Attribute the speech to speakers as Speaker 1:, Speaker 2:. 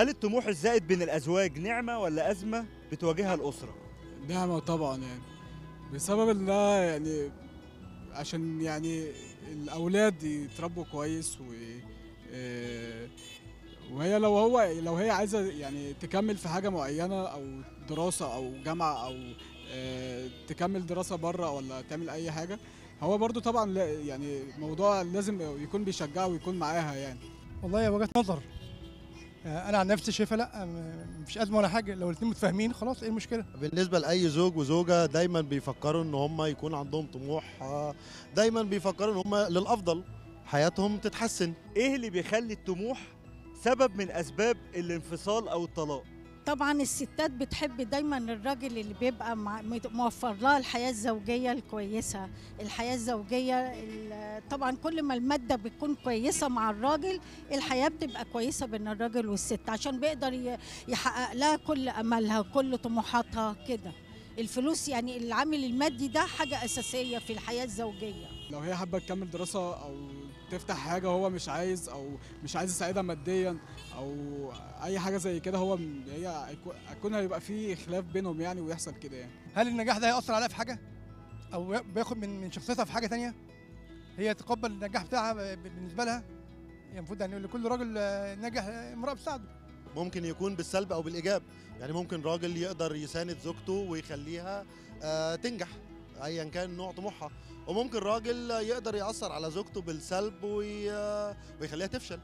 Speaker 1: هل الطموح الزائد بين الأزواج نعمة ولا أزمة بتواجهها الأسرة؟
Speaker 2: نعمة طبعا يعني. بسبب إن ده يعني عشان يعني الأولاد يتربوا كويس و آه، وهي لو هو لو هي عايزة يعني تكمل في حاجة معينة أو دراسة أو جامعة أو آه، تكمل دراسة بره ولا تعمل أي حاجة هو برضو طبعا يعني موضوع لازم يكون بيشجعها ويكون معاها يعني.
Speaker 3: والله هي وجهة نظر. أنا عن نفسي شايفها لا م- مفيش أزمة ولا حاجة. لو الاثنين متفاهمين خلاص إيه المشكلة؟
Speaker 4: بالنسبة لأي زوج وزوجة دايما بيفكروا إن هم يكون عندهم طموح آه، دايما بيفكروا إن هم للأفضل. حياتهم تتحسن.
Speaker 1: إيه اللي بيخلي الطموح سبب من أسباب الانفصال أو الطلاق؟
Speaker 5: طبعا الستات بتحب دايما الراجل اللي بيبقى موفر لها الحياة الزوجية الكويسة. الحياة الزوجية ال- طبعا كل ما المادة بتكون كويسة مع الراجل الحياة بتبقى كويسة بين الراجل والست عشان بيقدر يحقق لها كل أملها وكل طموحاتها كده. الفلوس يعني العامل المادي ده حاجة أساسية في الحياة الزوجية.
Speaker 2: لو هي حابة تكمل دراسة أو تفتح حاجة هو مش عايز أو مش عايز يساعدها ماديا أو أي حاجة زي كده هو هي هيكون- هيكون هيبقى في خلاف بينهم يعني ويحصل كده يعني.
Speaker 3: هل النجاح ده هيأثر عليها في حاجة؟ أو بياخد من من شخصيتها في حاجة تانية؟ هي تقبل النجاح بتاعها ب- بالنسبة لها؟ هي المفروض يعني لكل راجل آه، ناجح آه، امرأة بتساعده.
Speaker 4: ممكن يكون بالسلب أو بالإيجاب. يعني ممكن راجل يقدر يساند زوجته ويخليها آه، تنجح أيا كان نوع طموحها. وممكن راجل يقدر يأثر على زوجته بالسلب وي- ويخليها تفشل.